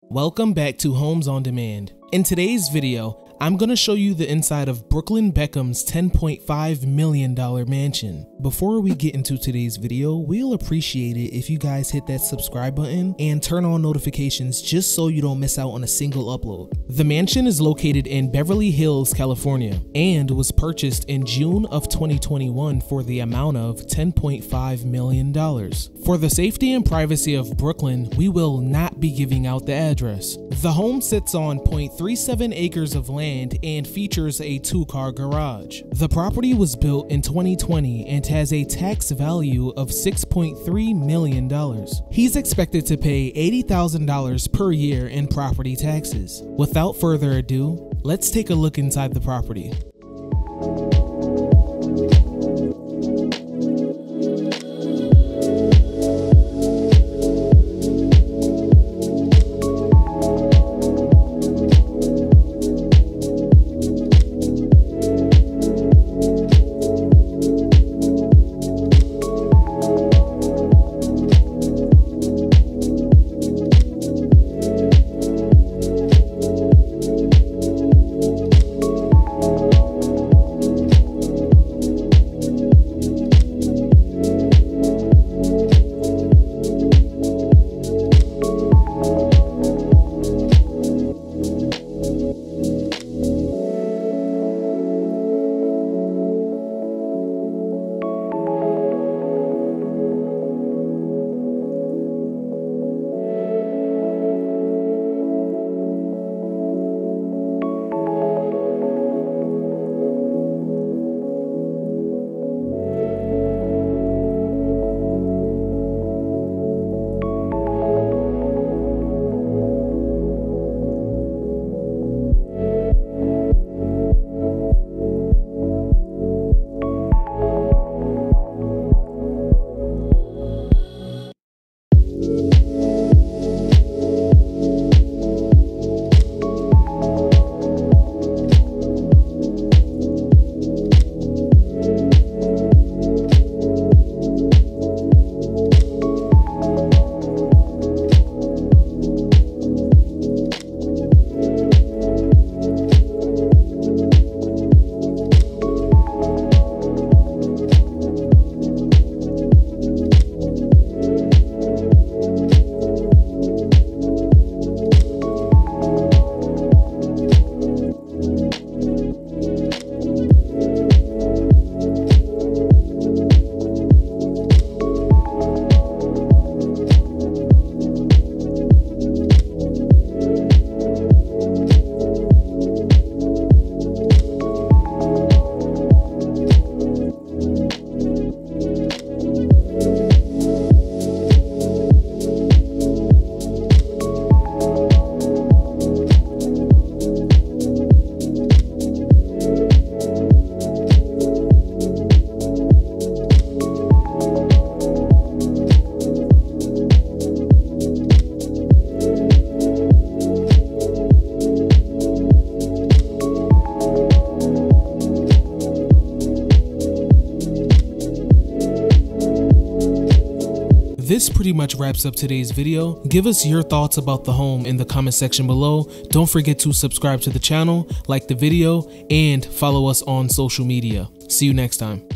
Welcome back to Homes on Demand. In today's video, I'm gonna show you the inside of Brooklyn Beckham's $10.5 million mansion. Before we get into today's video, we'll appreciate it if you guys hit that subscribe button and turn on notifications just so you don't miss out on a single upload. The mansion is located in Beverly Hills, California, and was purchased in June of 2021 for the amount of $10.5 million. For the safety and privacy of Brooklyn, we will not be giving out the address. The home sits on 0.37 acres of land land and features a two car garage. The property was built in 2020 and has a tax value of $6.3 million. He's expected to pay $80,000 per year in property taxes. Without further ado, let's take a look inside the property. This pretty much wraps up today's video. Give us your thoughts about the home in the comment section below. Don't forget to subscribe to the channel, like the video, and follow us on social media. See you next time.